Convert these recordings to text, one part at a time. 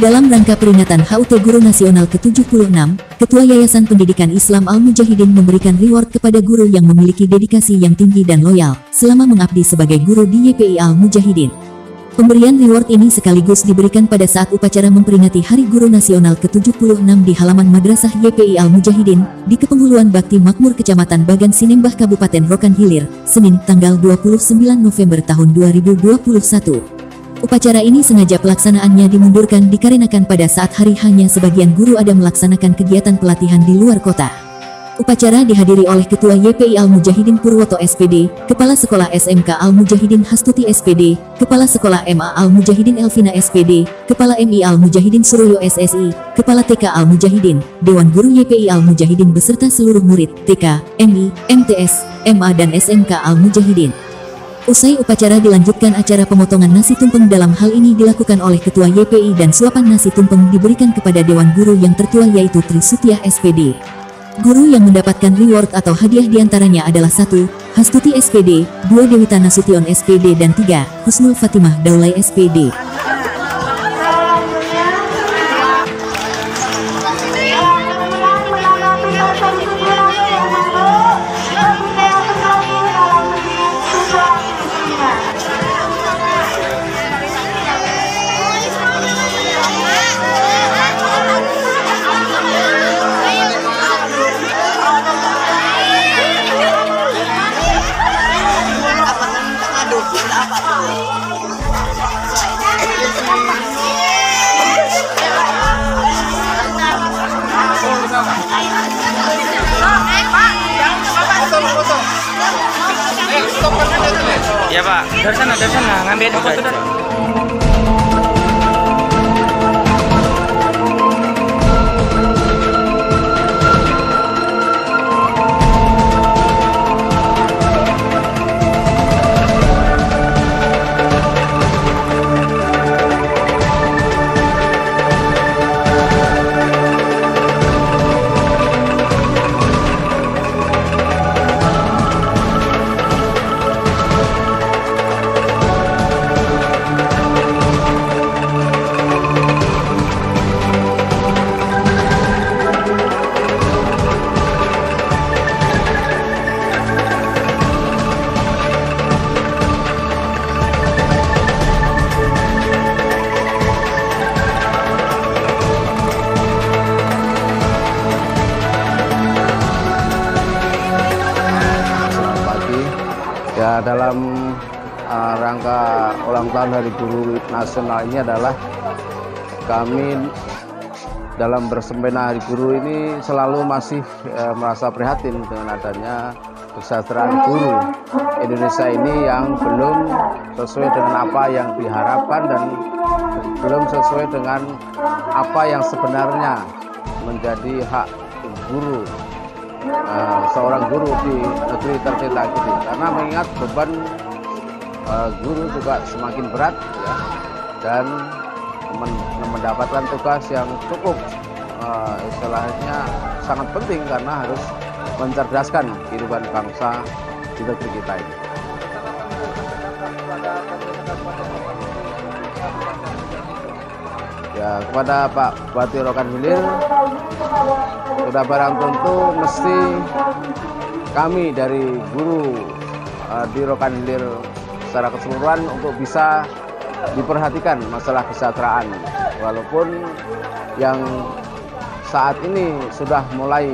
Dalam rangka peringatan HUT Guru Nasional ke-76, Ketua Yayasan Pendidikan Islam Al-Mujahidin memberikan reward kepada guru yang memiliki dedikasi yang tinggi dan loyal, selama mengabdi sebagai guru di YPI Al-Mujahidin. Pemberian reward ini sekaligus diberikan pada saat upacara memperingati Hari Guru Nasional ke-76 di halaman Madrasah YPI Al-Mujahidin, di Kepenghuluan Bakti Makmur Kecamatan Bagan Sinembah Kabupaten Rokan Hilir, Senin tanggal 29 November tahun 2021. Upacara ini sengaja pelaksanaannya dimundurkan dikarenakan pada saat hari hanya sebagian guru ada melaksanakan kegiatan pelatihan di luar kota. Upacara dihadiri oleh Ketua YPI Al-Mujahidin Purwoto SPD, Kepala Sekolah SMK Al-Mujahidin Hastuti SPD, Kepala Sekolah MA Al-Mujahidin Elvina SPD, Kepala MI Al-Mujahidin Suroyo SSI, Kepala TK Al-Mujahidin, Dewan Guru YPI Al-Mujahidin beserta seluruh murid, TK, MI, MTS, MA dan SMK Al-Mujahidin. Usai upacara dilanjutkan acara pemotongan nasi tumpeng dalam hal ini dilakukan oleh Ketua YPI dan suapan nasi tumpeng diberikan kepada Dewan Guru yang tertua yaitu Trisutiah SPD. Guru yang mendapatkan reward atau hadiah di antaranya adalah satu, Hastuti SPD, dua Dewita Nasution SPD dan tiga, Husnul Fatimah Daulay SPD. Ya Pak, dari sana, dari sana, ngambil foto dari. Ya dalam uh, rangka ulang tahun Hari Guru Nasional ini adalah kami dalam bersempena Hari Guru ini selalu masih uh, merasa prihatin dengan adanya kesejahteraan guru Indonesia ini yang belum sesuai dengan apa yang diharapkan dan belum sesuai dengan apa yang sebenarnya menjadi hak guru uh, seorang guru di negeri tercinta ini karena mengingat beban uh, guru juga semakin berat ya dan men- mendapatkan tugas yang cukup uh, istilahnya sangat penting karena harus mencerdaskan kehidupan bangsa di negeri kita ini. Ya kepada Pak Bupati Rokan Hilir sudah barang tentu mesti kami dari guru uh, di Rokan Hilir secara keseluruhan untuk bisa diperhatikan masalah kesejahteraan. Walaupun yang saat ini sudah mulai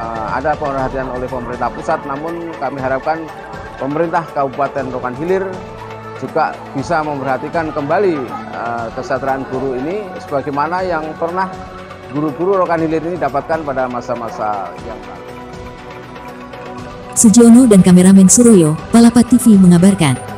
uh, ada perhatian oleh pemerintah pusat namun kami harapkan pemerintah Kabupaten Rokan Hilir juga bisa memperhatikan kembali uh, kesejahteraan guru ini sebagaimana yang pernah guru-guru Rokan Hilir ini dapatkan pada masa-masa yang lalu. Sujiono dan kameramen Suroyo, Palapa TV mengabarkan.